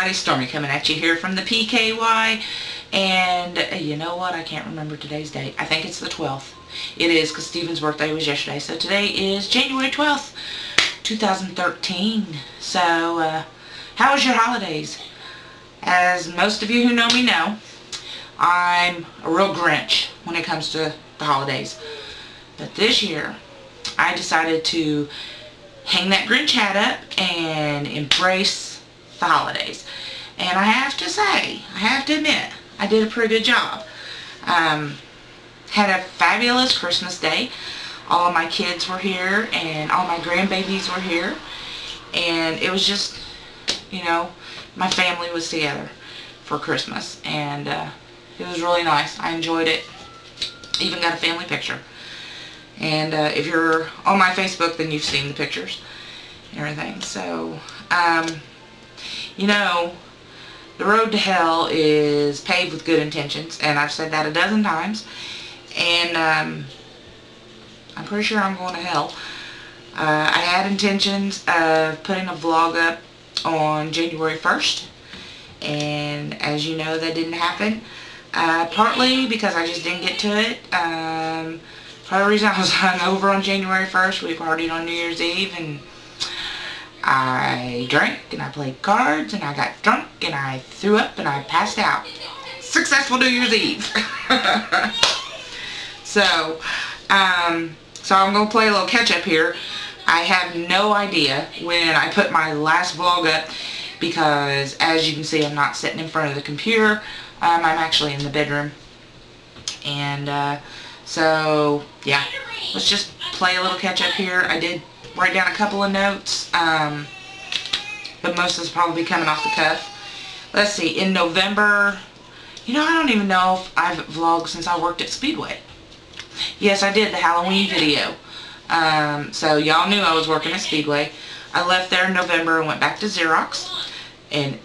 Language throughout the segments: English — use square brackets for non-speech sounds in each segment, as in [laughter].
Everybody, Stormy coming at you here from the PKY. And uh, you know what? I can't remember today's date. I think it's the 12th. It is because Stephen's birthday was yesterday. So today is January 12th, 2013. So, uh, how was your holidays? As most of you who know me know, I'm a real Grinch when it comes to the holidays. But this year, I decided to hang that Grinch hat up and embrace the holidays. And I have to say, I have to admit, I did a pretty good job. Um, had a fabulous Christmas day. All my kids were here and all my grandbabies were here. And it was just, you know, my family was together for Christmas. And uh, it was really nice. I enjoyed it. Even got a family picture. And uh, if you're on my Facebook, then you've seen the pictures and everything. So, um, you know, the road to hell is paved with good intentions, and I've said that a dozen times, and um, I'm pretty sure I'm going to hell. Uh, I had intentions of putting a vlog up on January 1st, and as you know, that didn't happen. Uh, partly because I just didn't get to it. Um, part of the reason I was [laughs] hungover on January 1st, we partied on New Year's Eve, and I drank and I played cards and I got drunk and I threw up and I passed out. Successful New Year's Eve. [laughs] so, um, so I'm going to play a little catch up here. I have no idea when I put my last vlog up because as you can see I'm not sitting in front of the computer. Um, I'm actually in the bedroom. And uh, so, yeah, let's just play a little catch up here. I did write down a couple of notes, um, but most of it's probably coming off the cuff. Let's see, in November, you know, I don't even know if I've vlogged since I worked at Speedway. Yes, I did the Halloween video. Um, so y'all knew I was working at Speedway. I left there in November and went back to Xerox. And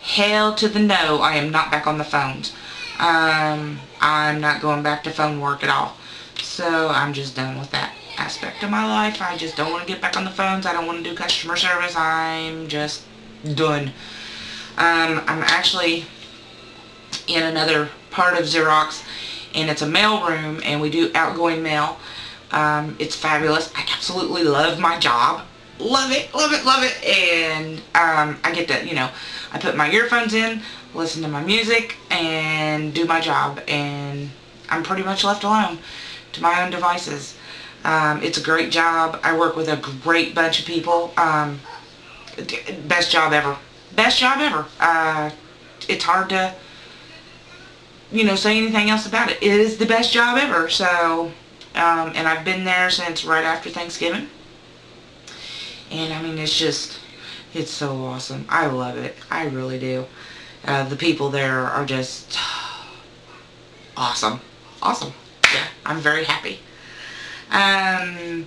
hell to the no, I am not back on the phones. Um, I'm not going back to phone work at all. So I'm just done with that aspect of my life. I just don't want to get back on the phones. I don't want to do customer service. I'm just done. Um, I'm actually in another part of Xerox and it's a mail room and we do outgoing mail. Um, it's fabulous. I absolutely love my job. Love it, love it, love it. And um, I get to, you know, I put my earphones in, listen to my music, and do my job. And I'm pretty much left alone to my own devices. Um, it's a great job. I work with a great bunch of people. Um, best job ever. Best job ever. Uh, it's hard to, you know, say anything else about it. It is the best job ever. So, um, and I've been there since right after Thanksgiving. And I mean, it's just, it's so awesome. I love it. I really do. Uh, the people there are just [sighs] awesome. Awesome. Yeah, I'm very happy. Um,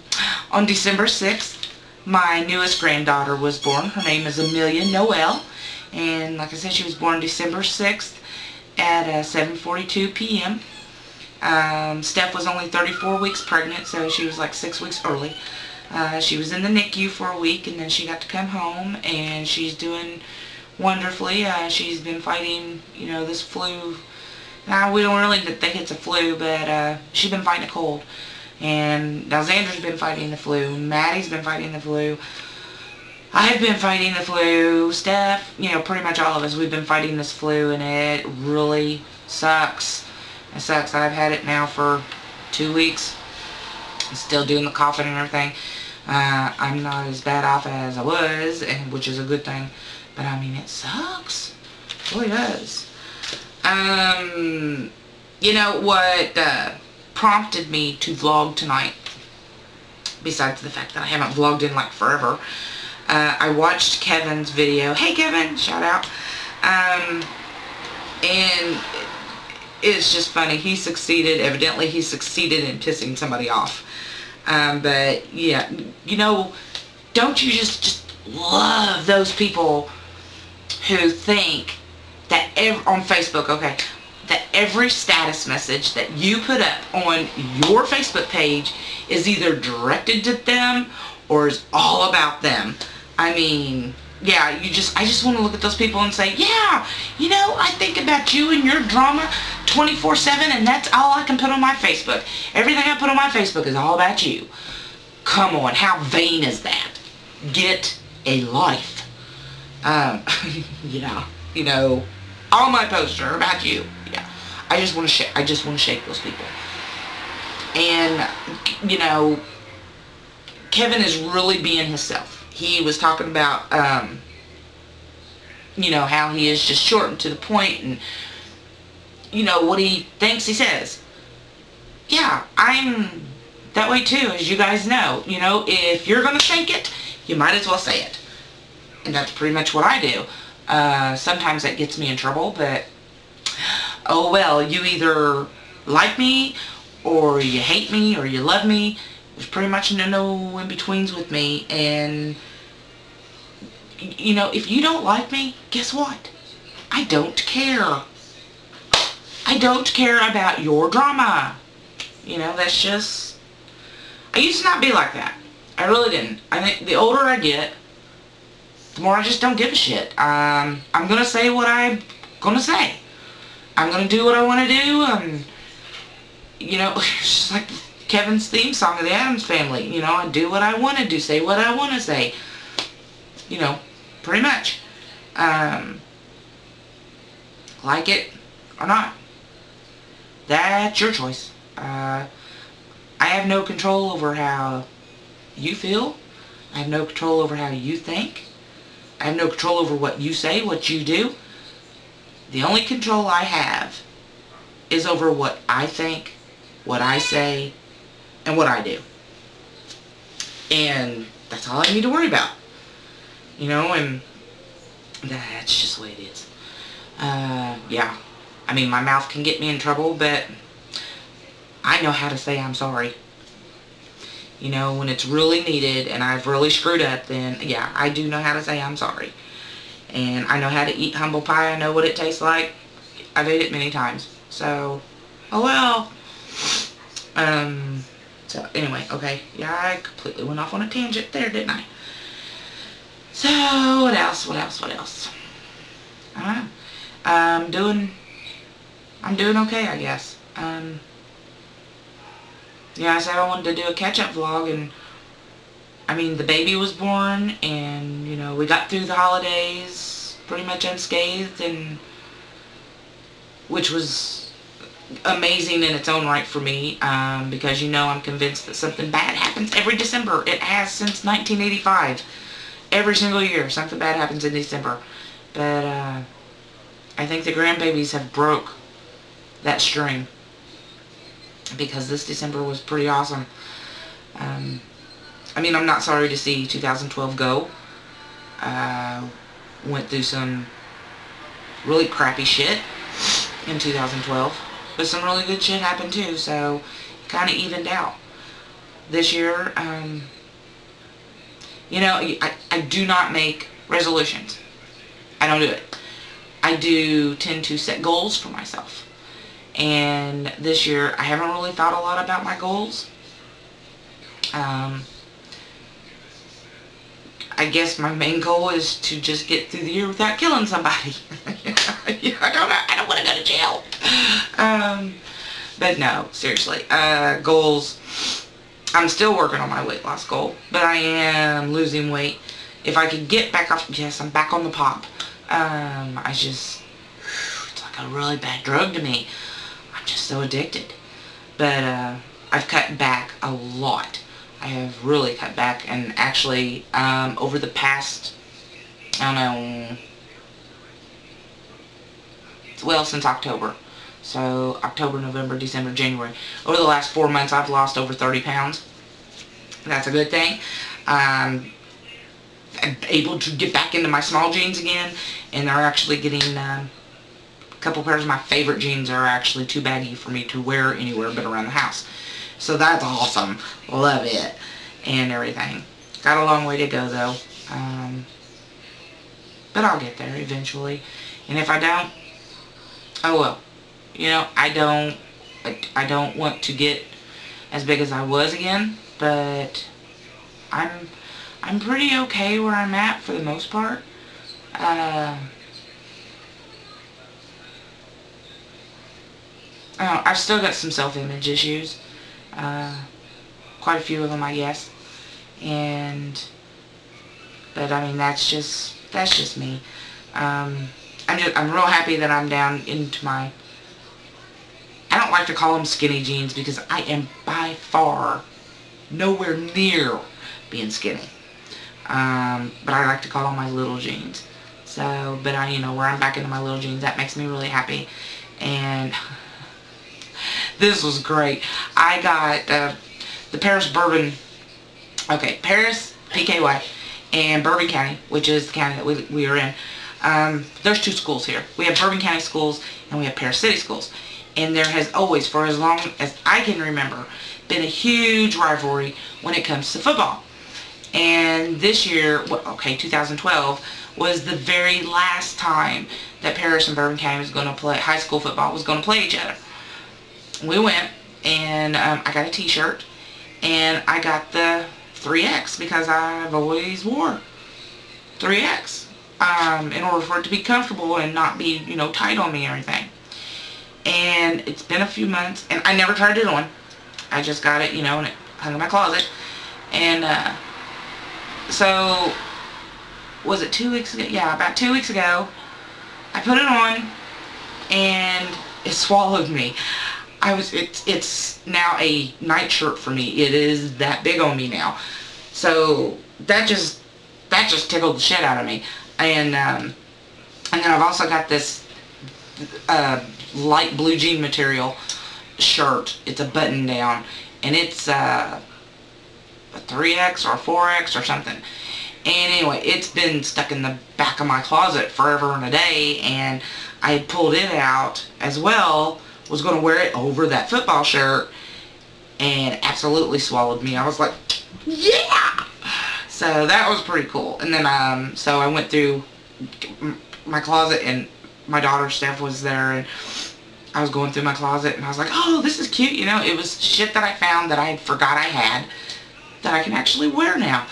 on December 6th, my newest granddaughter was born. Her name is Amelia Noel. And like I said, she was born December 6th at uh, 7.42 p.m. Um, Steph was only 34 weeks pregnant, so she was like six weeks early. Uh, she was in the NICU for a week, and then she got to come home, and she's doing wonderfully. Uh, she's been fighting, you know, this flu. Now, we don't really think it's a flu, but uh, she's been fighting a cold. And Alexandra's been fighting the flu. Maddie's been fighting the flu. I've been fighting the flu. Steph, you know, pretty much all of us, we've been fighting this flu, and it really sucks. It sucks. I've had it now for two weeks. Still doing the coughing and everything. Uh, I'm not as bad off as I was, and which is a good thing. But I mean, it sucks. It really does. Um, you know what uh, prompted me to vlog tonight, besides the fact that I haven't vlogged in like forever, uh, I watched Kevin's video. Hey Kevin, shout out. Um, and it's just funny. He succeeded. Evidently, he succeeded in pissing somebody off. Um, but yeah, you know, don't you just just love those people who think that on Facebook, okay, that every status message that you put up on your Facebook page is either directed to them or is all about them. I mean, yeah, you just, I just want to look at those people and say, yeah, you know, I think about you and your drama 24-7 and that's all I can put on my Facebook. Everything I put on my Facebook is all about you. Come on, how vain is that? Get a life. Um, [laughs] yeah, you know, all my posts are about you. I just want to shake, I just want to shake those people. And, you know, Kevin is really being himself. He was talking about, um, you know, how he is just short and to the point and, you know, what he thinks he says. Yeah, I'm that way too, as you guys know. You know, if you're to shake it, you might as well say it. And that's pretty much what I do. Uh, sometimes that gets me in trouble, but oh well, you either like me or you hate me or you love me. There's pretty much no, no in-betweens with me and you know, if you don't like me, guess what? I don't care. I don't care about your drama. You know, that's just... I used to not be like that. I really didn't. I think the older I get, the more I just don't give a shit. Um, I'm to say what I'm to say. I'm to do what I want to do. And, you know, [laughs] it's just like Kevin's theme song of the Addams Family. You know, I do what I want to do, say what I want to say. You know, pretty much. Um, like it or not. That's your choice. Uh, I have no control over how you feel. I have no control over how you think. I have no control over what you say, what you do. The only control I have is over what I think, what I say, and what I do. And that's all I need to worry about. You know, and that's just the way it is. Uh, yeah. I mean, my mouth can get me in trouble, but I know how to say I'm sorry. You know, when it's really needed and I've really screwed up, then yeah, I do know how to say I'm sorry. And I know how to eat humble pie. I know what it tastes like. I've ate it many times. So, oh well. Um, so anyway, okay. Yeah, I completely went off on a tangent there, didn't I? So, what else? What else? What else? I know. I'm doing, I'm doing okay, I guess. Um, yeah, I said I wanted to do a catch-up vlog, and, I mean, the baby was born, and, you know, we got through the holidays pretty much unscathed, and, which was amazing in its own right for me, um, because, you know, I'm convinced that something bad happens every December. It has since 1985. Every single year, something bad happens in December. But, uh, I think the grandbabies have broke that string because this December was pretty awesome. Um, I mean, I'm not sorry to see 2012 go. Uh, went through some really crappy shit in 2012, but some really good shit happened too, so kind of evened out. This year, um, you know, I, I do not make resolutions. I don't do it. I do tend to set goals for myself. And this year, I haven't really thought a lot about my goals. Um, I guess my main goal is to just get through the year without killing somebody. [laughs] I don't I don't want to go to jail. Um, but no, seriously. Uh, goals. I'm still working on my weight loss goal, but I am losing weight. If I could get back off, yes, I'm back on the pop. Um, I just, it's like a really bad drug to me. I'm just so addicted. But, uh, I've cut back a lot. I have really cut back, and actually, um, over the past, I don't know, well, since October. So, October, November, December, January. Over the last four months, I've lost over 30 pounds. That's a good thing. Um, I'm able to get back into my small jeans again, and they're actually getting uh, a couple pairs of my favorite jeans are actually too baggy for me to wear anywhere but around the house. So that's awesome. Love it. And everything. Got a long way to go though. Um, but I'll get there eventually. And if I don't, oh well. You know, I don't, I, I don't want to get as big as I was again, but I'm I'm pretty okay where I'm at for the most part. Uh, oh, I've still got some self-image issues. Uh, quite a few of them, I guess. And, but I mean, that's just, that's just me. Um, I'm just, I'm real happy that I'm down into my, I don't like to call them skinny jeans because I am by far nowhere near being skinny. Um, but I like to call them my little jeans. So, but I, you know, where I'm back into my little jeans, that makes me really happy. And [laughs] this was great. I got uh, the Paris Bourbon, okay, Paris, PKY, and Bourbon County, which is the county that we, we are in. Um, there's two schools here. We have Bourbon County schools and we have Paris City schools. And there has always, for as long as I can remember, been a huge rivalry when it comes to football. And this year, okay, 2012, was the very last time that Paris and Bourbon County was going to play, high school football was going to play each other. We went, and um, I got a t-shirt, and I got the 3X because I've always wore 3X um, in order for it to be comfortable and not be, you know, tight on me or anything. And it's been a few months, and I never tried it on. I just got it, you know, and it hung in my closet. And, uh, so, was it two weeks ago? Yeah, about two weeks ago, I put it on, and it swallowed me. I was, it's, it's now a night shirt for me. It is that big on me now. So, that just, that just tickled the shit out of me. And, um, and then I've also got this, uh, light blue jean material shirt. It's a button down. And it's, uh, a 3X or a 4X or something. And anyway, it's been stuck in the back of my closet forever and a day, and I pulled it out as well, was going to wear it over that football shirt, and absolutely swallowed me. I was like, yeah! So that was pretty cool. And then, um, so I went through my closet, and my daughter Steph was there, and I was going through my closet, and I was like, oh, this is cute, you know? It was shit that I found that I forgot I had that I can actually wear now.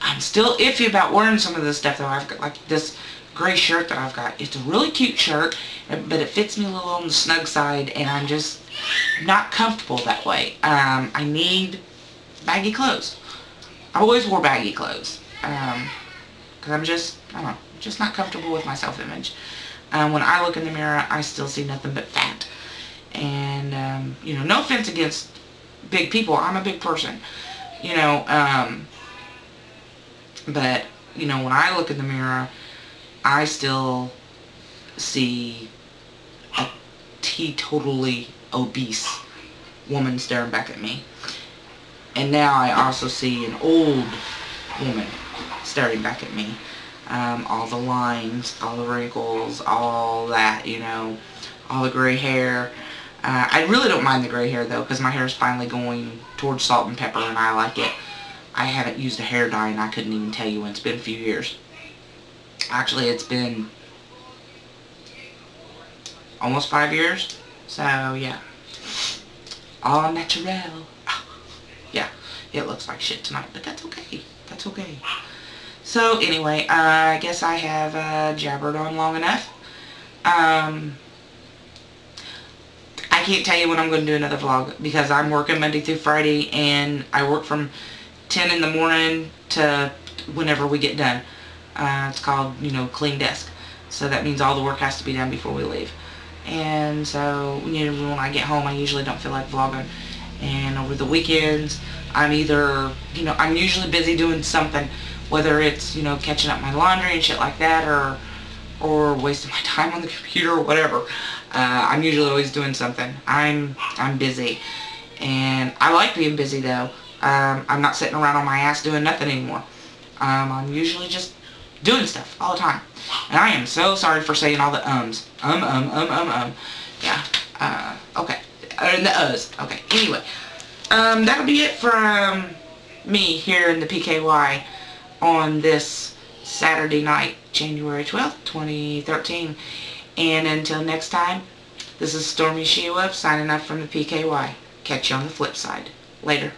I'm still iffy about wearing some of this stuff though. I've got like this gray shirt that I've got. It's a really cute shirt, but it fits me a little on the snug side and I'm just not comfortable that way. Um, I need baggy clothes. I always wore baggy clothes. Um, cause I'm just, I don't know, just not comfortable with my self-image. Um, when I look in the mirror, I still see nothing but fat. And, um, you know, no offense against big people. I'm a big person you know, um, but, you know, when I look in the mirror, I still see a teetotally obese woman staring back at me. And now I also see an old woman staring back at me. Um, all the lines, all the wrinkles, all that, you know, all the gray hair. Uh, I really don't mind the gray hair though because my hair is finally going towards salt and pepper and I like it. I haven't used a hair dye and I couldn't even tell you when. It's been a few years. Actually, it's been almost five years. So, yeah. All natural. [laughs] Yeah, it looks like shit tonight, but that's okay. That's okay. So, anyway, uh, I guess I have uh, jabbered on long enough. Um, I can't tell you when I'm going to do another vlog because I'm working Monday through Friday and I work from 10 in the morning to whenever we get done. Uh, it's called, you know, clean desk. So that means all the work has to be done before we leave. And so, you know, when I get home, I usually don't feel like vlogging. And over the weekends, I'm either, you know, I'm usually busy doing something. Whether it's, you know, catching up my laundry and shit like that or or wasting [laughs] my time on the computer or whatever. Uh, I'm usually always doing something. I'm I'm busy. And I like being busy though. Um, I'm not sitting around on my ass doing nothing anymore. Um, I'm usually just doing stuff all the time. And I am so sorry for saying all the ums. Um, um, um, um, um. Yeah. Uh, okay. And the uhs. Okay. Anyway. Um, that'll be it for um, me here in the PKY on this Saturday night, January 12th, 2013. And until next time, this is Stormy Shewolf signing off from the PKY. Catch you on the flip side. Later.